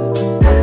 Música